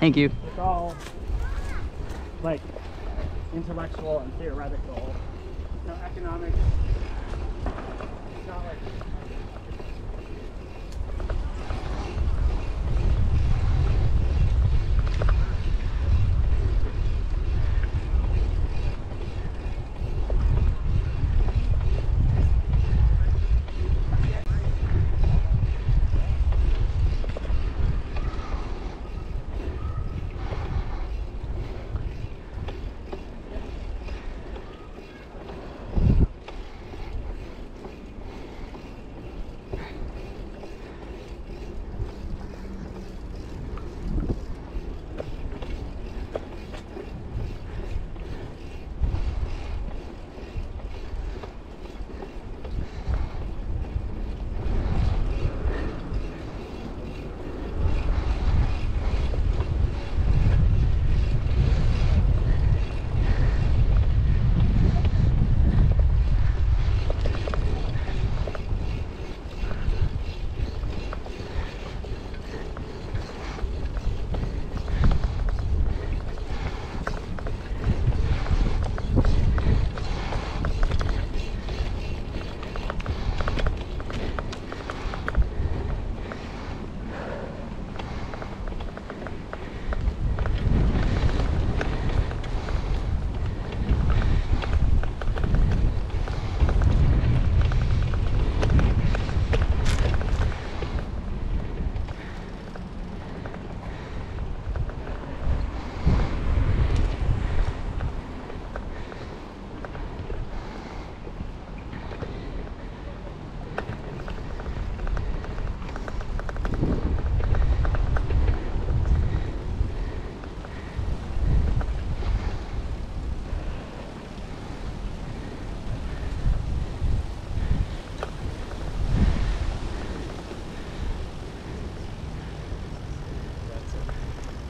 Thank you. It's all like intellectual and theoretical. No economics. It's not like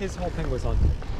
His whole thing was on.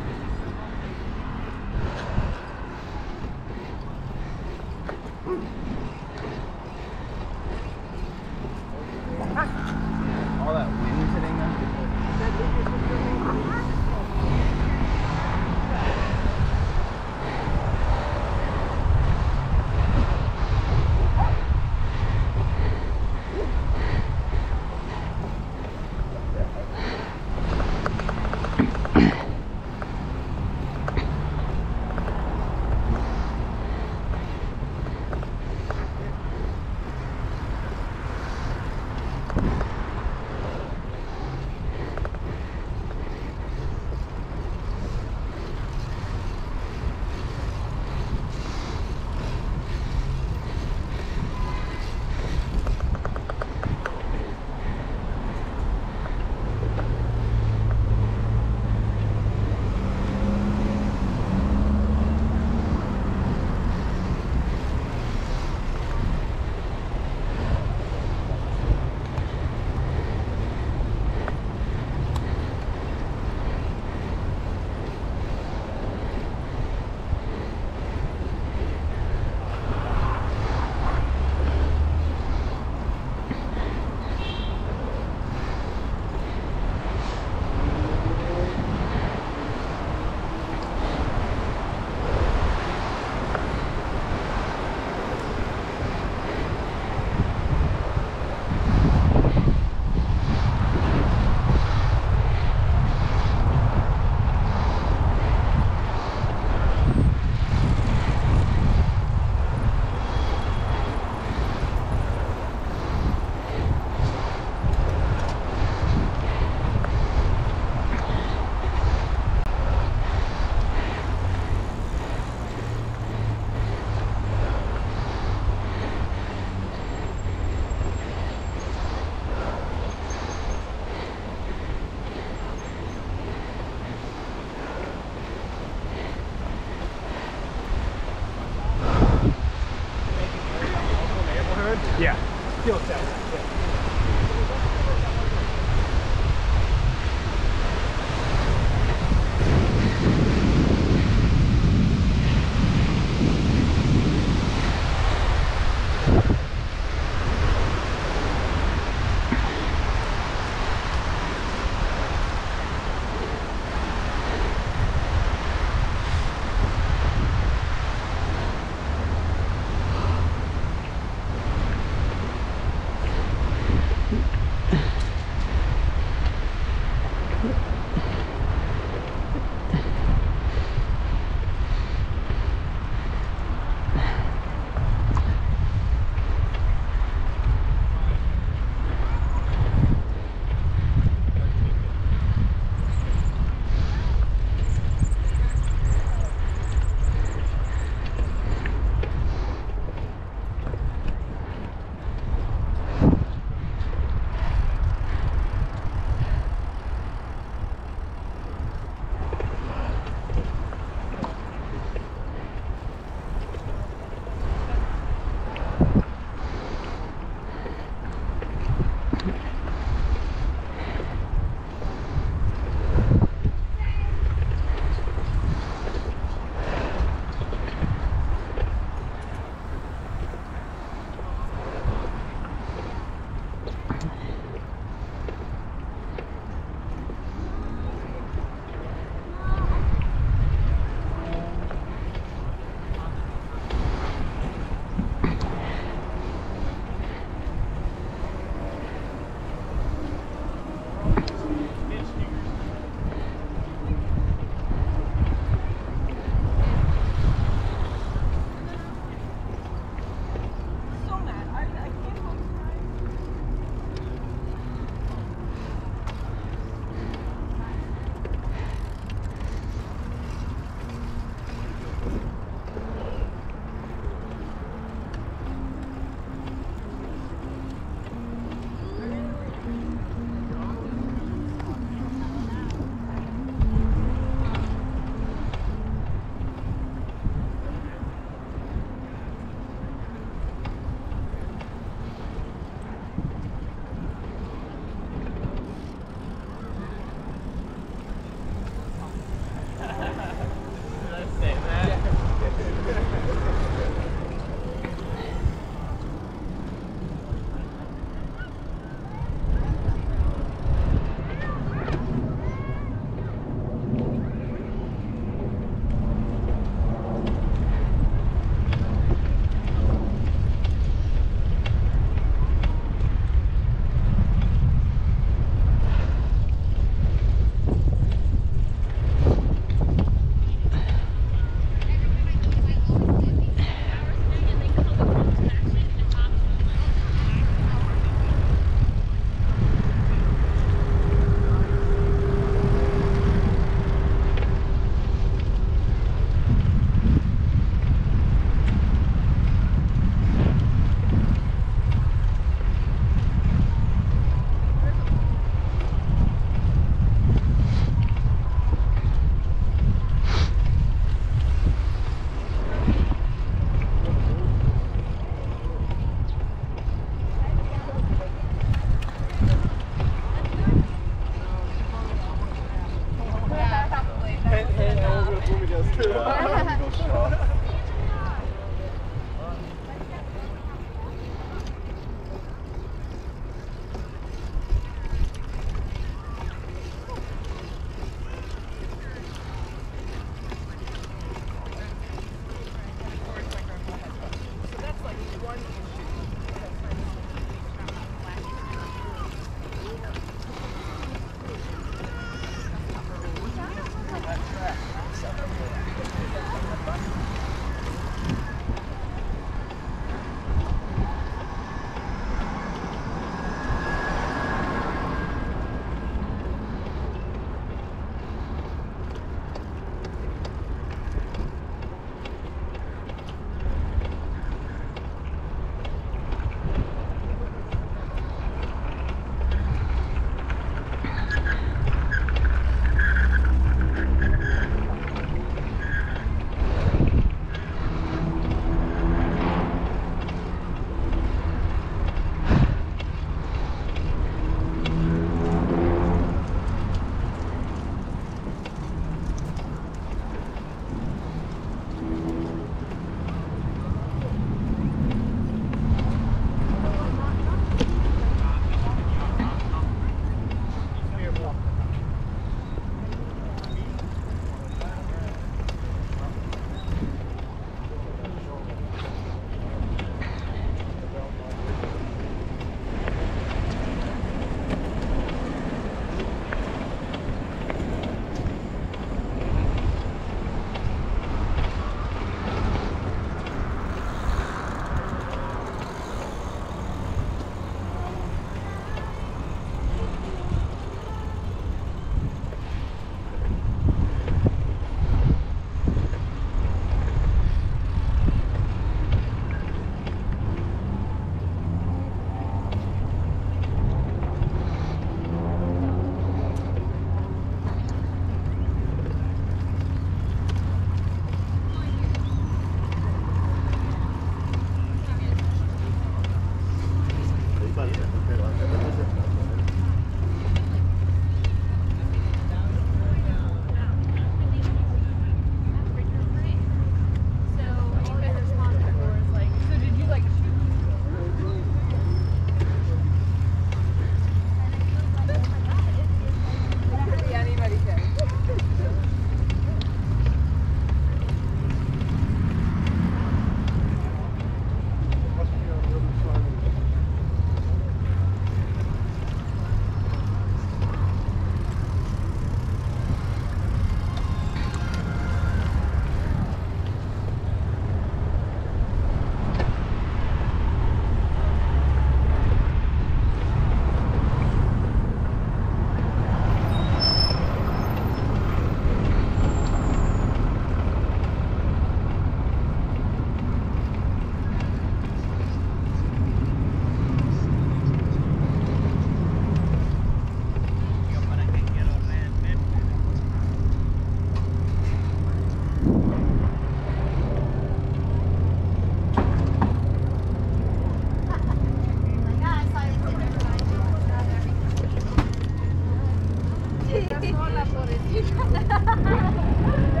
你上哈哈哈哈哈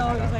dollars